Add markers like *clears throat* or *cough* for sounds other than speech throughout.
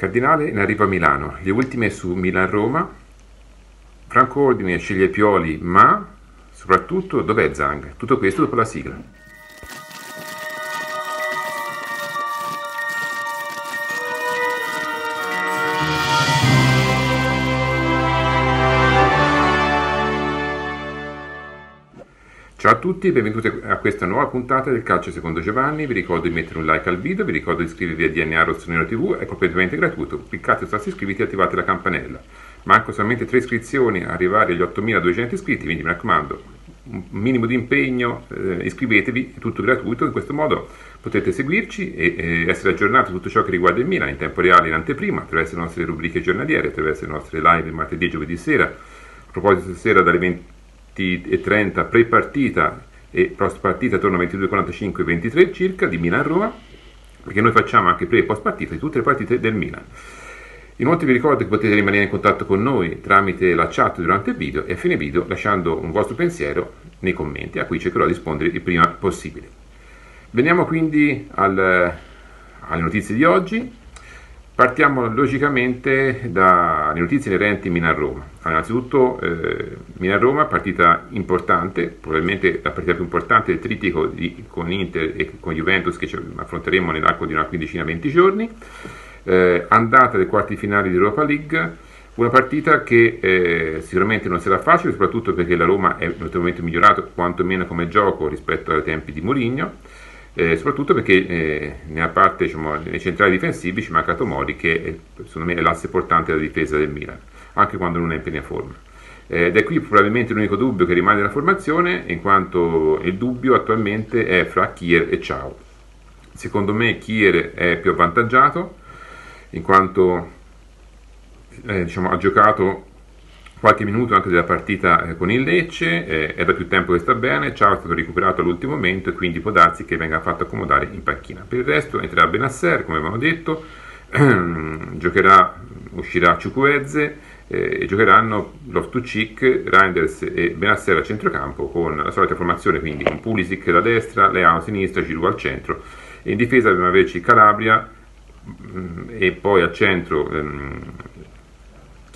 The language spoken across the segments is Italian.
Cardinale in arrivo a Milano, le ultime su Milan-Roma, Franco Ordine sceglie Pioli, ma soprattutto dov'è Zang? Tutto questo dopo la sigla. Ciao a tutti e benvenuti a questa nuova puntata del Calcio Secondo Giovanni. Vi ricordo di mettere un like al video, vi ricordo di iscrivervi a DNA Rossonero TV, è completamente gratuito. Cliccate su iscriviti e attivate la campanella. Manco solamente 3 iscrizioni a arrivare agli 8200 iscritti, quindi mi raccomando, un minimo di impegno, eh, iscrivetevi, è tutto gratuito, in questo modo potete seguirci e eh, essere aggiornati su tutto ciò che riguarda il Milan in tempo reale in anteprima, attraverso le nostre rubriche giornaliere, attraverso le nostre live martedì e giovedì sera. A proposito, stasera dalle 20 e 30 pre-partita e post-partita attorno a 22.45 23 circa di Milan-Roma, perché noi facciamo anche pre e post-partita di tutte le partite del Milan. Inoltre vi ricordo che potete rimanere in contatto con noi tramite la chat durante il video e a fine video lasciando un vostro pensiero nei commenti a cui cercherò di rispondere il prima possibile. Veniamo quindi al, alle notizie di oggi. Partiamo logicamente dalle notizie inerenti a Milan-Roma. Allora, innanzitutto eh, Milan-Roma, partita importante, probabilmente la partita più importante del trittico di, con Inter e con Juventus che affronteremo nell'arco di una quindicina-venti giorni. Eh, andata dei quarti finali di Europa League, una partita che eh, sicuramente non sarà facile, soprattutto perché la Roma è notevolmente migliorato quantomeno come gioco rispetto ai tempi di Mourinho eh, soprattutto perché eh, nella parte, diciamo, nei centrali difensivi ci manca Tomori che è, secondo me è l'asse portante della difesa del Milan, anche quando non è in piena forma. Eh, ed è qui probabilmente l'unico dubbio che rimane nella formazione, in quanto il dubbio attualmente è fra Kier e Ciao. Secondo me Kier è più avvantaggiato, in quanto eh, diciamo, ha giocato qualche minuto anche della partita eh, con il Lecce, eh, è da più tempo che sta bene, Ciao è stato recuperato all'ultimo momento e quindi può darsi che venga fatto accomodare in panchina. Per il resto entrerà Benasser, come avevamo detto, *clears throat* giocherà, uscirà Ciucuezze eh, e giocheranno Loftucic, Reinders e Benasser a centrocampo con la solita formazione, quindi con Pulisic da destra, Leao a sinistra, Giroud al centro. E in difesa dobbiamo averci Calabria mm, e poi al centro ehm,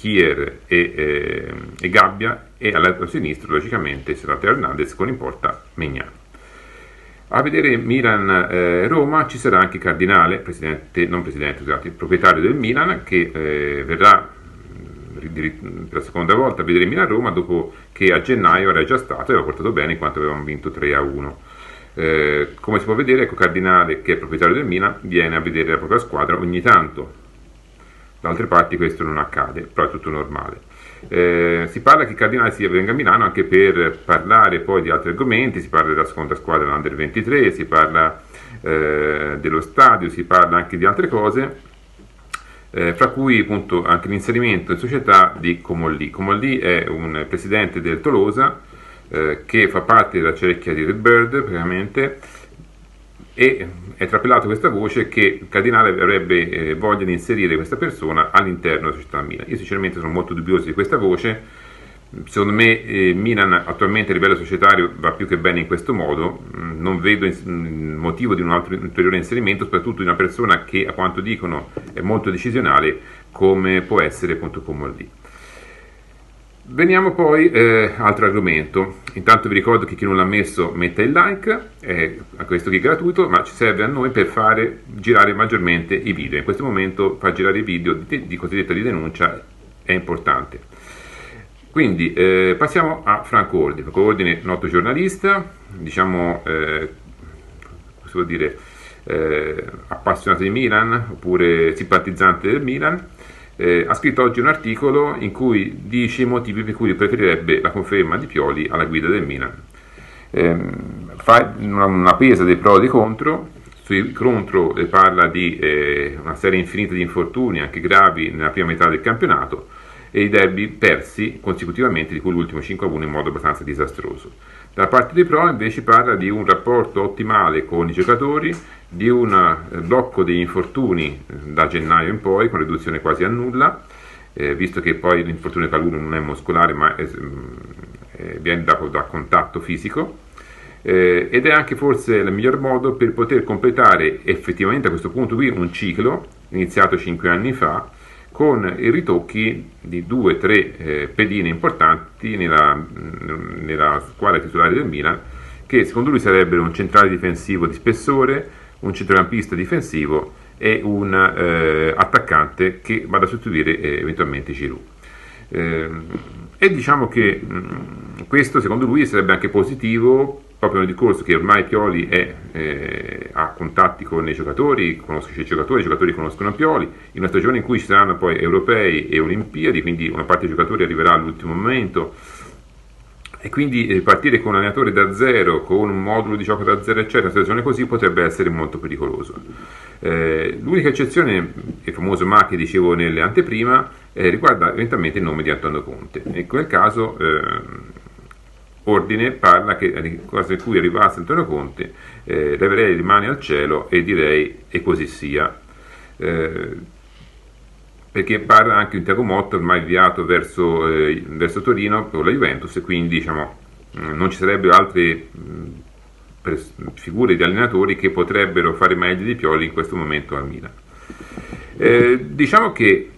Kier e, eh, e, Gabbia e all'altro sinistro logicamente sarà Teo Hernandez con in porta Megnan. A vedere Milan-Roma eh, ci sarà anche Cardinale, presidente, non presidente, scusate, proprietario del Milan, che eh, verrà mm, per la seconda volta a vedere Milan-Roma dopo che a gennaio era già stato e aveva portato bene in quanto avevamo vinto 3-1. Eh, come si può vedere, ecco Cardinale, che è proprietario del Milan, viene a vedere la propria squadra ogni tanto, da altre parti questo non accade, però è tutto normale. Eh, si parla che il Cardinale sia venga a Milano anche per parlare poi di altri argomenti, si parla della seconda squadra dell'Under 23, si parla eh, dello stadio, si parla anche di altre cose, eh, fra cui appunto anche l'inserimento in società di Comolli. Comolli è un presidente del Tolosa eh, che fa parte della cerchia di Red Bird praticamente e è trapellato questa voce che il cardinale avrebbe eh, voglia di inserire questa persona all'interno della società Milan. Io sinceramente sono molto dubbioso di questa voce, secondo me eh, Milan attualmente a livello societario va più che bene in questo modo, mm, non vedo in, in motivo di un altro ulteriore inserimento, soprattutto di una persona che a quanto dicono è molto decisionale come può essere appunto Comolli. Veniamo poi eh, altro argomento. Intanto vi ricordo che chi non l'ha messo metta il like, eh, a questo che è gratuito, ma ci serve a noi per fare girare maggiormente i video. In questo momento far girare i video di, di cosiddetta di denuncia è importante. Quindi eh, passiamo a Franco Ordine. Franco Ordine, noto giornalista, diciamo, eh, dire, eh, appassionato di Milan oppure simpatizzante del Milan eh, ha scritto oggi un articolo in cui dice i motivi per cui preferirebbe la conferma di Pioli alla guida del Milan. Eh, fa una, una, pesa dei pro e dei contro, sui contro parla di eh, una serie infinita di infortuni, anche gravi, nella prima metà del campionato e i derby persi consecutivamente, di cui l'ultimo 5-1 in modo abbastanza disastroso. Dalla parte dei pro invece parla di un rapporto ottimale con i giocatori, di un eh, blocco degli infortuni eh, da gennaio in poi, con riduzione quasi a nulla, eh, visto che poi l'infortunio taluno non è muscolare ma è, mm, è, viene da, da, contatto fisico, eh, ed è anche forse il miglior modo per poter completare effettivamente a questo punto qui un ciclo iniziato 5 anni fa, con i ritocchi di due o tre eh, pedine importanti nella, nella squadra titolare del Milan, che secondo lui sarebbero un centrale difensivo di spessore, un centrocampista difensivo e un eh, attaccante che vada a sostituire eh, eventualmente Giroud. Eh, e diciamo che mh, questo secondo lui sarebbe anche positivo proprio nel discorso che ormai Pioli è, eh, ha contatti con i giocatori, conosce i giocatori, i giocatori conoscono Pioli, in una stagione in cui ci saranno poi europei e olimpiadi, quindi una parte dei giocatori arriverà all'ultimo momento e quindi eh, partire con un allenatore da zero, con un modulo di gioco da zero, eccetera, una situazione così potrebbe essere molto pericoloso. Eh, l'unica eccezione, il famoso ma che dicevo nelle anteprima, eh, riguarda eventualmente il nome di Antonio Conte. In quel caso eh, Ordine parla che di cosa in cui arrivasse Antonio Conte, eh, leverei le mani al cielo e direi e così sia. Perché parla anche di un Tiago ormai avviato verso, eh, verso, Torino con la Juventus e quindi diciamo, mm, non ci sarebbero altre mh, mm, figure di allenatori che potrebbero fare meglio di Pioli in questo momento al Milan. Eh, diciamo che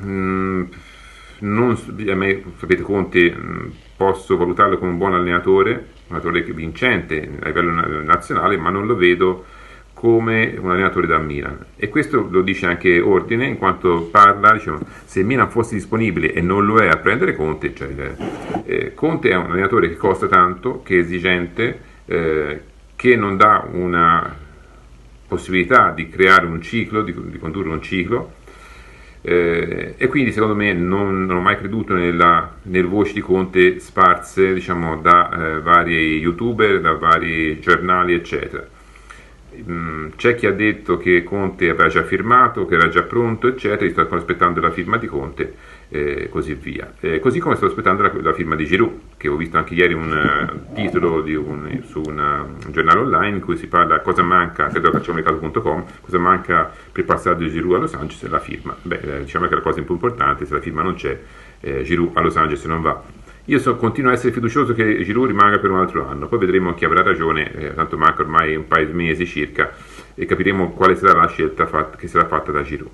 mh, mm, non, a me, sapete Conte mh, posso valutarlo come un buon allenatore, un allenatore vincente a livello nazionale, ma non lo vedo come un allenatore da Milan. E questo lo dice anche Ordine, in quanto parla, diciamo, se Milan fosse disponibile e non lo è a prendere Conte, cioè, eh, Conte è un allenatore che costa tanto, che è esigente, eh, che non dà una possibilità di creare un ciclo, di, di condurre un ciclo, eh, e quindi secondo me non, non ho mai creduto nella, nelle voci di Conte sparse diciamo, da eh, vari youtuber, da vari giornali eccetera. Mm, c'è chi ha detto che Conte aveva già firmato, che era già pronto eccetera, sto aspettando la firma di Conte e così via. Eh, così come sto aspettando la, la, firma di Giroud, che ho visto anche ieri un uh, titolo un, su una, un giornale online in cui si parla cosa manca, credo a calciomercato.com, cosa manca per passaggio di Giroud a Los Angeles, la firma. Beh, eh, diciamo che la cosa più importante, se la firma non c'è, eh, Giroud a Los Angeles non va. Io so, continuo a essere fiducioso che Giroud rimanga per un altro anno, poi vedremo chi avrà ragione, eh, tanto manca ormai un paio di mesi circa, e capiremo quale sarà la scelta fatta, che sarà fatta da Giroud.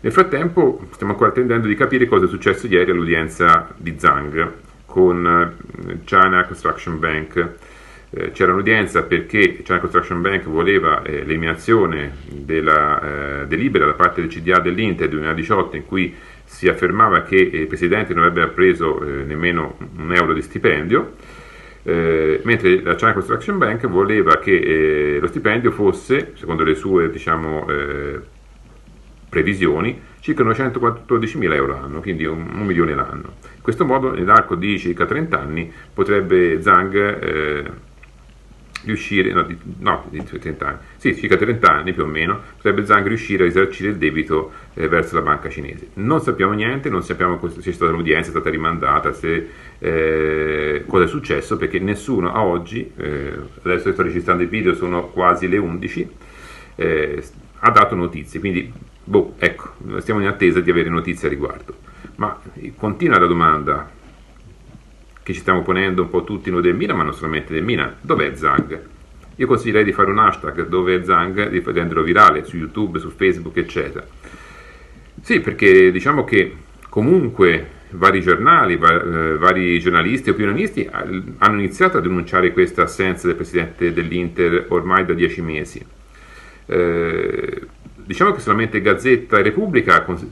Nel frattempo stiamo ancora attendendo di capire cosa è successo ieri all'udienza di Zhang con eh, China Construction Bank. Eh, c'era un'udienza perché China Construction Bank voleva eh, l'eliminazione della eh, delibera da parte del CDA dell'Inter 2018 in cui si affermava che il Presidente non avrebbe preso eh, nemmeno un euro di stipendio, eh, mentre la China Construction Bank voleva che eh, lo stipendio fosse, secondo le sue diciamo, previsioni, circa 914 mila euro l'anno, quindi un, un, milione l'anno. In questo modo, nell'arco di circa 30 anni, potrebbe Zhang eh, riuscire, no, di, no, di 30 anni, sì, circa 30 anni più o meno, potrebbe Zhang riuscire a risarcire il debito eh, verso la banca cinese. Non sappiamo niente, non sappiamo se c'è stata l'udienza, è stata rimandata, se, eh, cosa è successo, perché nessuno a oggi, eh, adesso sto registrando il video, sono quasi le 11, eh, ha dato notizie, quindi boh, ecco, stiamo in attesa di avere notizie a riguardo. Ma continua la domanda che ci stiamo ponendo un po' tutti noi del Milan, ma non solamente del Milan, dov'è Zang? Io consiglierei di fare un hashtag dove Zang, di renderlo virale su YouTube, su Facebook, eccetera. Sì, perché diciamo che comunque vari giornali, eh, vari giornalisti opinionisti hanno iniziato a denunciare questa assenza del presidente dell'Inter ormai da dieci mesi. Eh, diciamo che solamente Gazzetta e Repubblica cons-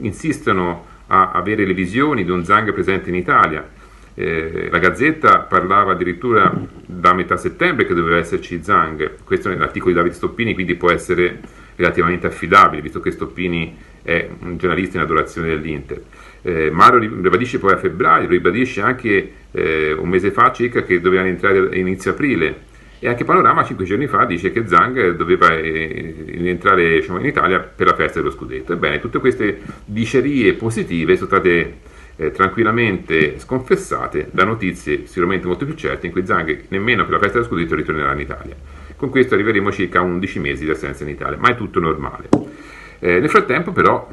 insistono a avere le visioni di un Zang presente in Italia. Eh, la Gazzetta parlava addirittura da metà settembre che doveva esserci Zang, questo è l'articolo di Davide Stoppini, quindi può essere relativamente affidabile, visto che Stoppini è un giornalista in adorazione dell'Inter. Eh, Maro ribadisce poi a febbraio, ribadisce anche eh, un mese fa circa che doveva entrare inizio aprile, e anche Panorama cinque giorni fa dice che Zhang doveva eh, entrare diciamo, in Italia per la festa dello scudetto. Ebbene, tutte queste dicerie positive sono state eh, tranquillamente sconfessate da notizie sicuramente molto più certe in cui Zhang nemmeno per la festa dello scudetto ritornerà in Italia. Con questo arriveremo a circa 11 mesi di assenza in Italia, ma è tutto normale. Eh, nel frattempo però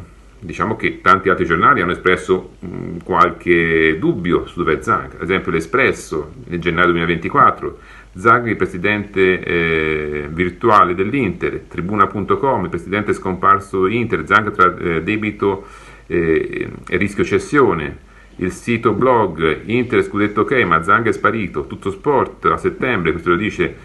diciamo che tanti altri giornali hanno espresso mh, qualche dubbio su dove è Zhang, ad esempio l'Espresso nel gennaio 2024 Zagri, il presidente eh, virtuale dell'Inter, Tribuna.com, presidente scomparso Inter, Zang tra eh, debito eh, e rischio cessione, il sito blog Inter Scudetto ok, ma Zang è sparito, tutto sport a settembre, questo lo dice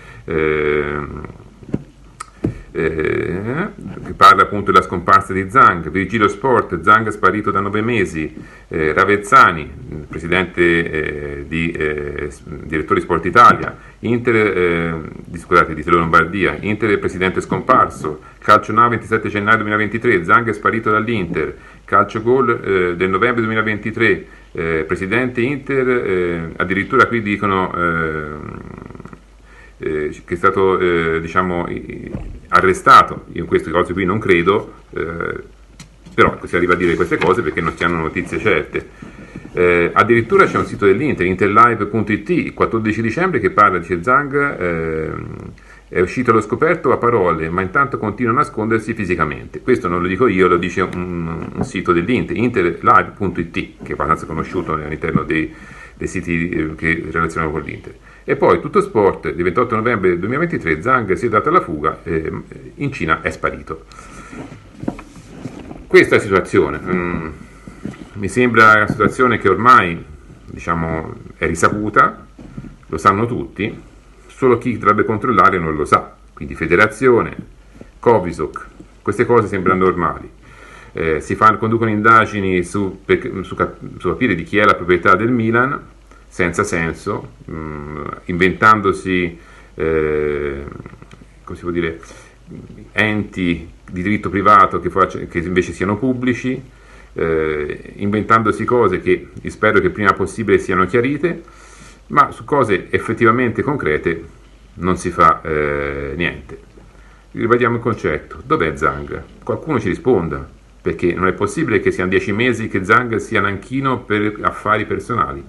eh, eh, che parla appunto della scomparsa di Zang, Virgilio Sport, Zang sparito da nove mesi, eh, Ravezzani, presidente eh, di eh, Direttori Sport Italia, Inter, eh, di, scusate, di Telo Lombardia, Inter presidente scomparso, Calcio Now 27 gennaio 2023, Zang sparito dall'Inter, Calcio Gol eh, del novembre 2023, presidente Inter, addirittura qui dicono eh, che è stato eh, diciamo, arrestato, io in queste cose qui non credo, eh, però si arriva a dire queste cose perché non si hanno notizie certe. Eh, addirittura c'è un sito dell'Inter, interlive.it, il 14 dicembre, che parla, dice Zang, eh, è uscito allo scoperto a parole, ma intanto continua a nascondersi fisicamente. Questo non lo dico io, lo dice un, un sito dell'Inter, interlive.it, che è abbastanza conosciuto all'interno dei, dei siti eh, che relazionano con l'Inter. E poi tutto sport, il 28 novembre 2023, Zhang si è dato alla fuga, eh, in Cina è sparito. Questa è la situazione. Mm, mi sembra una situazione che ormai diciamo, è risaputa, lo sanno tutti, solo chi dovrebbe controllare non lo sa. Quindi federazione, Covisoc, queste cose sembrano normali. Eh, si fanno, conducono indagini su, per, su, su capire di chi è la proprietà del Milan, senza senso, mh, mm, inventandosi eh, come si può dire, enti di diritto privato che, faccia, che invece siano pubblici, eh, inventandosi cose che spero che prima possibile siano chiarite, ma su cose effettivamente concrete non si fa eh, niente. Rivediamo il concetto, dov'è Zang? Qualcuno ci risponda, perché non è possibile che siano dieci mesi che Zang sia nanchino per affari personali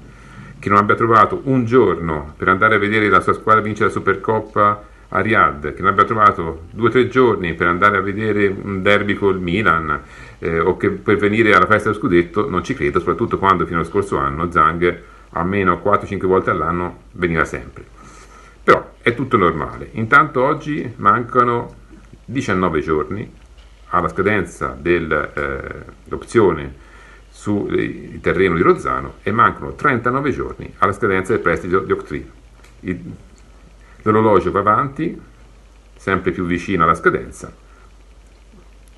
che non abbia trovato un giorno per andare a vedere la sua squadra vincere la Supercoppa a Riyadh, che non abbia trovato due o tre giorni per andare a vedere un derby col Milan eh, o che per venire alla festa dello scudetto, non ci credo, soprattutto quando fino allo scorso anno Zang almeno 4-5 volte all'anno veniva sempre. Però è tutto normale. Intanto oggi mancano 19 giorni alla scadenza dell'opzione eh, sul terreno di Rozzano e mancano 39 giorni alla scadenza del prestito di Octree. L'orologio va avanti, sempre più vicino alla scadenza.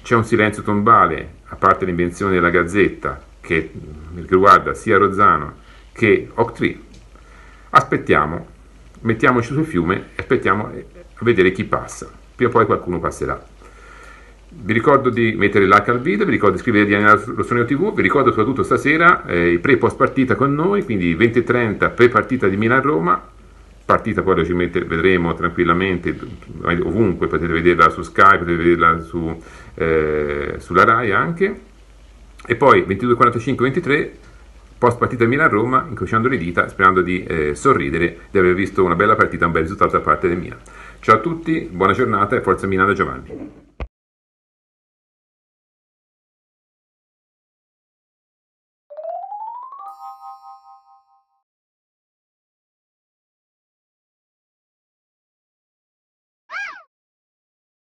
C'è un silenzio tombale, a parte l'invenzione della Gazzetta, che riguarda sia Rozzano che Octree. Aspettiamo, mettiamoci sul fiume e aspettiamo a vedere chi passa. Prima o poi qualcuno passerà. Vi ricordo di mettere like al video, vi ricordo di iscrivervi al Rossonero TV, vi ricordo soprattutto stasera eh, il pre-post partita con noi, quindi 20.30 pre-partita di Milan-Roma, partita poi logicamente vedremo tranquillamente ovunque, potete vederla su Skype, potete vederla su, eh, sulla RAI anche, e poi 22.45-23 post partita Milan-Roma, incrociando le dita, sperando di eh, sorridere di aver visto una bella partita, un bel risultato da parte del Milan. Ciao a tutti, buona giornata e forza Milan da Giovanni.